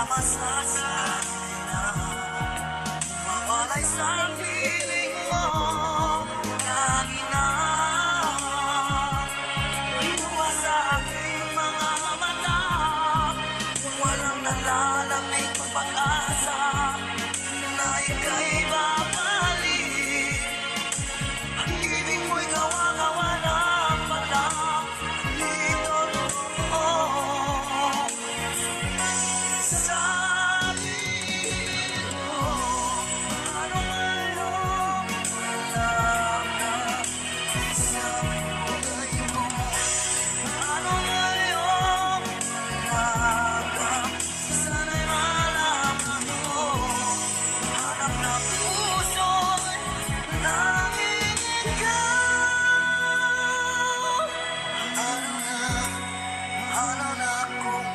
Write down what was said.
Yan na masasay Halo na akong